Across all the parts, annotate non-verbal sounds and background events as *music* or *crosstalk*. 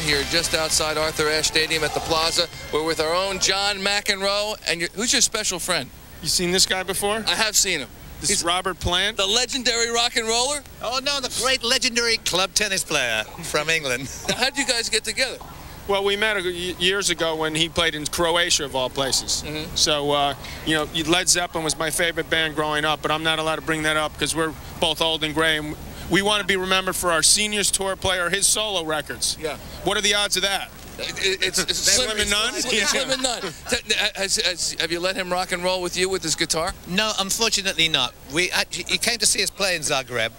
event here just outside Arthur Ashe Stadium at the Plaza. We're with our own John McEnroe. And your, who's your special friend? You seen this guy before? I have seen him. This He's is Robert Plant. the legendary rock and roller. Oh no, the great legendary club tennis player from England. *laughs* Now, how'd you guys get together? Well, we met years ago when he played in Croatia, of all places. Mm-hmm. So, uh, you know, Led Zeppelin was my favorite band growing up, but I'm not allowed to bring that up because we're both old and gray. And we want to be remembered for our seniors tour player, his solo records. Yeah. What are the odds of that? It's, it's Slim and none? It's Yeah. slim and none. Has, has, have you let him rock and roll with you with his guitar? no, unfortunately not. We actually, he came to see us play in Zagreb,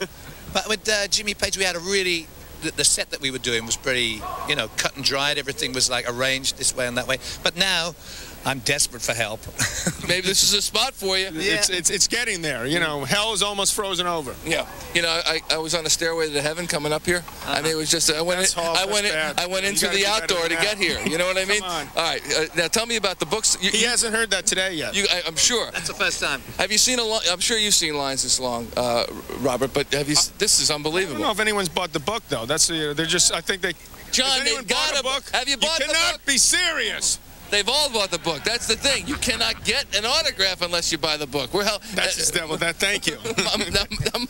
but with uh, Jimmy Page, we had a really the, the set that we were doing was pretty, you know, cut and dried. Everything was like arranged this way and that way. But now, I'm desperate for help. *laughs* Maybe this is a spot for you. It's, it's, it's getting there. You know, hell is almost frozen over. Yeah, you know, I, I was on a stairway to heaven coming up here. I mean, it was just I went That's in, all- I went in. I went into the outdoor to get here. You know what I *laughs* mean? Come on. All right, uh, now tell me about the books. You, He hasn't heard that today yet. you, I, I'm sure. That's the first time. Have you seen a? Li- I'm sure you've seen lines this long, uh, Robert. But have you? s this is unbelievable. I don't know if anyone's bought the book though. That's uh, they're just. I think they. John, Has they anyone got bought a a book? Have you bought you the cannot be serious. They've all bought the book. That's the thing. You cannot get an autograph unless you buy the book. We're hell. That's uh, just that. Well, that. Thank you. *laughs* my,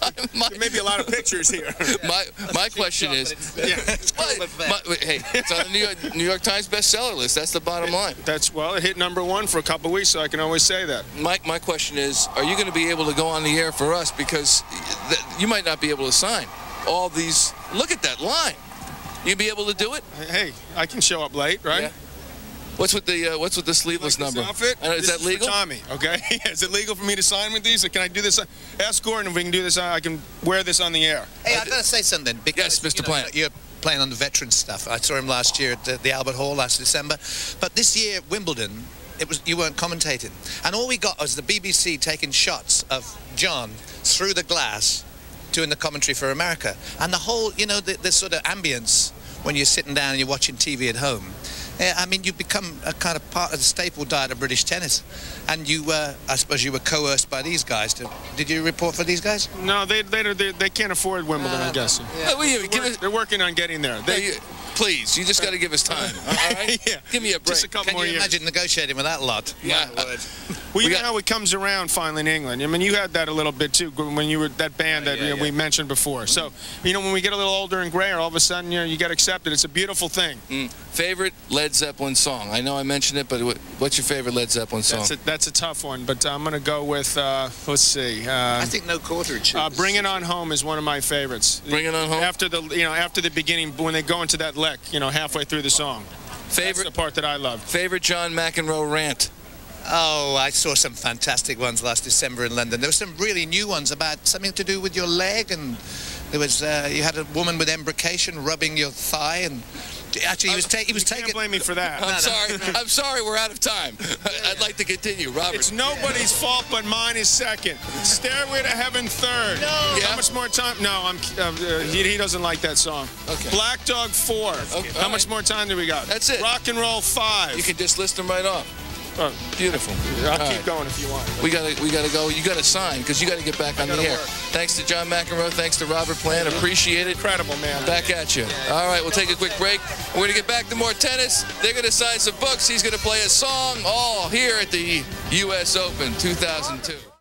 my, my, There may be a lot of pictures here. *laughs* my, my question is, yeah. what- my- wait, hey, it's on the New York, New York Times bestseller list. That's the bottom line. That's well, it hit number one for a couple weeks, so I can always say that. Mike, my question is, are you going to be able to go on the air for us? Because th- you might not be able to sign all these. Look at that line. You be able to do it? Hey, I can show up late, right? Yeah. What's with the uh, What's with the sleeveless Like number? outfit? Uh, is This that for legal? Tommy, okay? *laughs* is it legal for me to sign with these? Or can I do this? Ask Gordon if we can do this. I can wear this on the air. Hey, I gotta say something. Because, Yes, Mr. you know, Plant. You're playing on the veteran stuff. I saw him last year at the, the Albert Hall last December. But this year, Wimbledon, it was you weren't commentating, and all we got was the BBC taking shots of John through the glass, doing the commentary for America, and the whole, you know, the, the sort of ambience when you're sitting down and you're watching TV at home. Yeah, I mean, you've become a kind of part of the staple diet of British tennis, and you, were, I suppose, you were coerced by these guys. To, did you report for these guys? No, they they they, they can't afford Wimbledon. Uh, I'm guessing. Hey, will you give us- They're working on getting there. They, you- please, you just got to give us time. All right? *laughs* yeah. Give me a break. Just a couple Can more you years. imagine negotiating with that lot? Yeah. My word. *laughs* Well, you We know got- how it comes around finally in England. I mean, you had that a little bit too when you were that band that yeah, you know, yeah. we mentioned before. So, you know, when we get a little older and grayer, all of a sudden, you know, you get accepted. It's a beautiful thing. Mm. Favorite Led Zeppelin song? I know I mentioned it, but what's your favorite Led Zeppelin song? That's a, that's a tough one, but I'm going to go with, uh, let's see. Uh, I think no quarterage. uh, Bring It On Home is one of my favorites. Bring It On Home? After the, you know, after the beginning, when they go into that lick, you know, halfway through the song. Favorite That's favorite the part that I love. favorite John McEnroe rant? Oh, I saw some fantastic ones last December in London. There were some really new ones about something to do with your leg, and there was uh, you had a woman with embrocation rubbing your thigh, and actually he was, ta- he was You can't taking. blame me for that. *laughs* I'm sorry. I'm sorry. We're out of time. I'd like to continue, Robert. It's nobody's fault but mine is second. Stairway to Heaven third. No. Yeah. How much more time? No, I'm. Uh, uh, he, he doesn't like that song. Okay. Black Dog four. Okay, How all much right. more time do we got? That's it. Rock and Roll five. you can just list them right off. Oh, Beautiful. I'll All keep right. going if you want. We gotta, we gotta go. You gotta sign because you gotta get back on the air. work. Thanks to John McEnroe. Thanks to Robert Plant. Appreciate it. Incredible, man. Back at you. All right, we'll take a quick break. We're gonna get back to more tennis. They're gonna sign some books. He's gonna play a song. All here at the U.S. Open 2002.